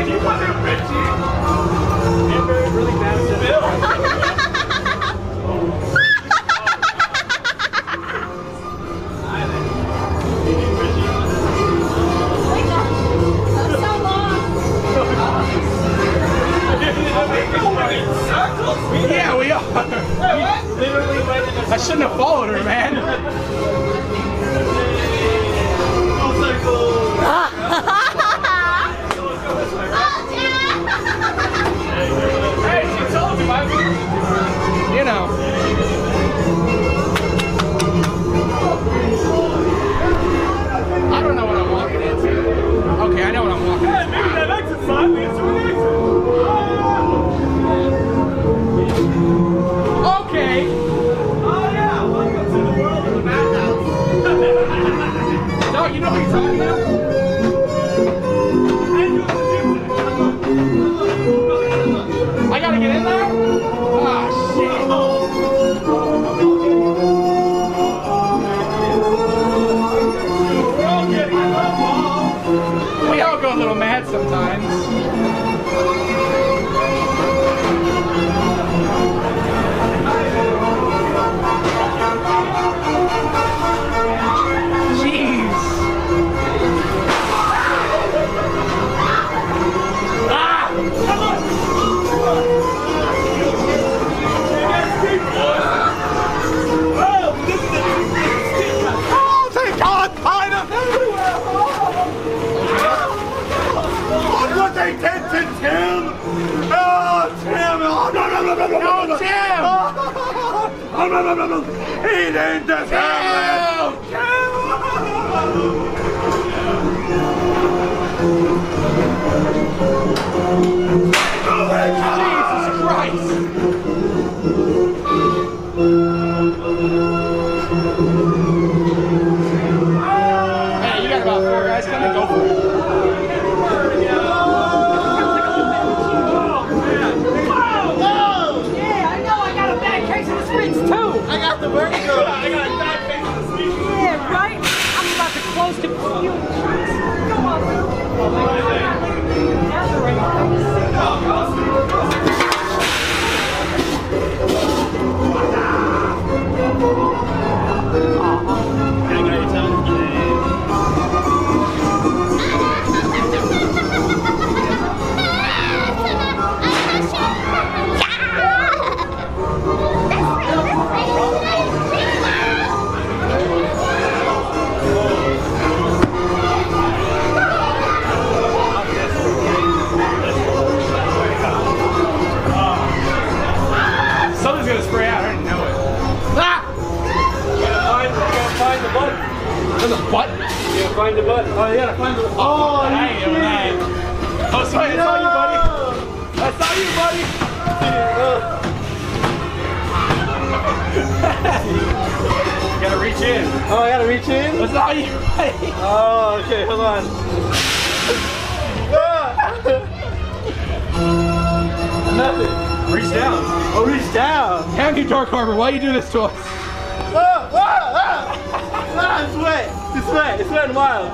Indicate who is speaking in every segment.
Speaker 1: like you
Speaker 2: want to
Speaker 1: Richie. you.
Speaker 2: Really bad Bill.
Speaker 1: I
Speaker 2: shouldn't have
Speaker 1: followed her, man. a little mad sometimes.
Speaker 2: No, no, no, no. He deserve it.
Speaker 1: Jesus Christ! Something's gonna. I already know it. Ah!
Speaker 2: Find, you gotta find the button.
Speaker 1: There's a button.
Speaker 2: You gotta find the button. Oh, you gotta find the button.
Speaker 1: Oh, I ain't doing that. Oh, sorry, I saw you, buddy. I saw you, buddy. you gotta reach in.
Speaker 2: Oh, I gotta reach in?
Speaker 1: I saw you, buddy.
Speaker 2: Oh, okay, hold on. Nothing.
Speaker 1: Reach down.
Speaker 2: Oh, reach down.
Speaker 1: Damn you, Dark Harbor. Why you do this to us?
Speaker 2: Oh, oh, oh. Ah, it's wet. It's wet. It's wet and wild.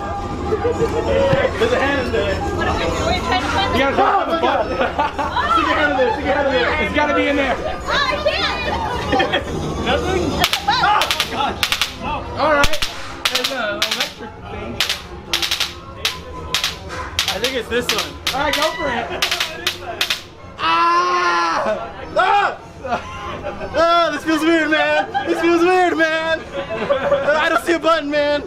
Speaker 2: There's a hand in there.
Speaker 3: What are we doing? Trying to find
Speaker 1: You
Speaker 3: the
Speaker 1: gotta talk
Speaker 2: Oh,
Speaker 1: to the
Speaker 2: my God. Stick your hand in there. Stick your hand in there.
Speaker 1: It's gotta be in there.
Speaker 3: Oh, I can't.
Speaker 2: Nothing? Oh, God.
Speaker 1: All right. There's an electric thing.
Speaker 2: I think it's this one.
Speaker 1: All right, go for it. Ah!
Speaker 2: Ah! Ah, this feels weird, man. This feels weird, man. I don't see a button, man.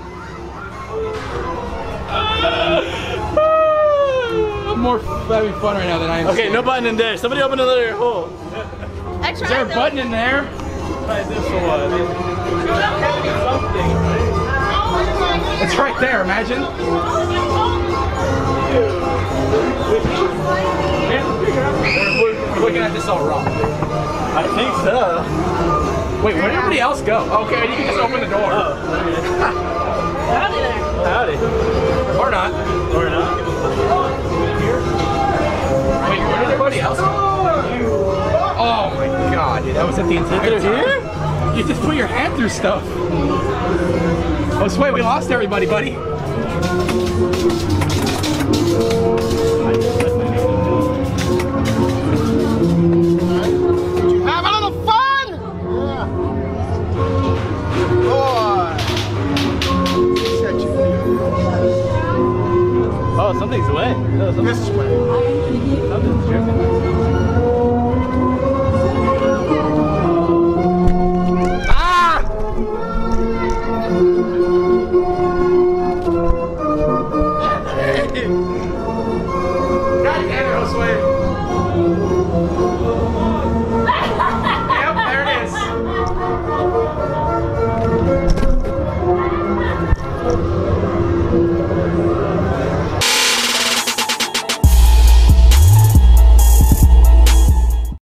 Speaker 1: I'm more having fun right now than I am.
Speaker 2: Okay, no button in there. Somebody open another hole.
Speaker 3: I
Speaker 1: Is there a button in there?
Speaker 2: Try this one.
Speaker 1: It's right there. Imagine. We're, we're looking at this all wrong.
Speaker 2: I think so.
Speaker 1: Wait, where did everybody else go? Okay, you can just open the door. Oh.
Speaker 3: Howdy there.
Speaker 2: Howdy.
Speaker 1: Or not.
Speaker 2: Or not.
Speaker 1: Wait, where did everybody else go? Oh my god, dude, that was at the entire time.
Speaker 2: here?
Speaker 1: You just put your hand through stuff. Oh, sweet, we lost everybody, buddy.
Speaker 2: Something's wet. No, something's,
Speaker 4: This way.
Speaker 2: something's dripping.